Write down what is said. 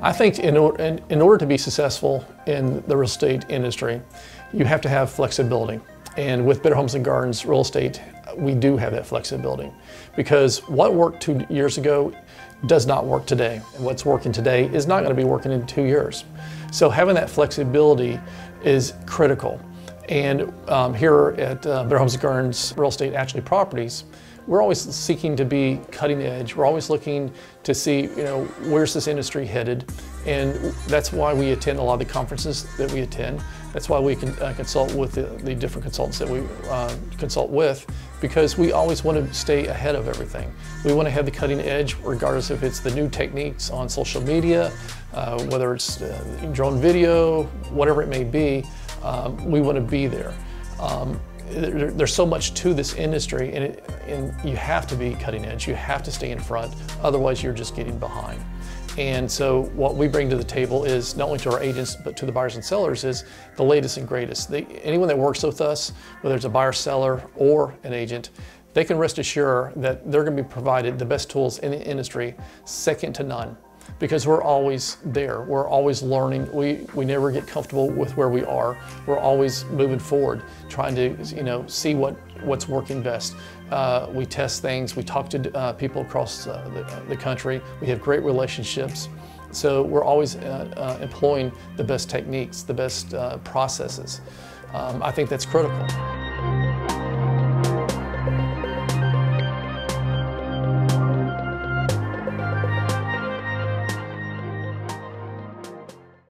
I think in, or, in, in, order to be successful in the real estate industry, you have to have flexibility. And with Better Homes and Gardens Real Estate, we do have that flexibility. Because what worked two years ago does not work today. And what's working today is not going to be working in two years. So having that flexibility is critical. And um, here at uh, Better Homes and Gardens Real Estate Atchley Properties, we're always seeking to be cutting edge. We're always looking to see, you know, where's this industry headed? And that's why we attend a lot of the conferences that we attend. That's why we can uh, consult with the, the, different consultants that we uh, consult with, because we always want to stay ahead of everything. We want to have the cutting edge, regardless if it's the new techniques on social media, uh, whether it's uh, drone video, whatever it may be, um, we want to be there. Um, there, there's so much to this industry and, it, and you have to be cutting edge. You have to stay in front, otherwise you're just getting behind. And so what we bring to the table is not only to our agents, but to the buyers and sellers is the latest and greatest. They, anyone that works with us, whether it's a buyer, seller, or an agent, they can rest assured that they're gonna be provided the best tools in the industry, second to none because we're always there. We're always learning. We, we never get comfortable with where we are. We're always moving forward, trying to you know see what, what's working best. Uh, we test things. We talk to uh, people across uh, the, the, country. We have great relationships. So we're always uh, uh, employing the best techniques, the best uh, processes. Um, I think that's critical.